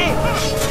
Hey!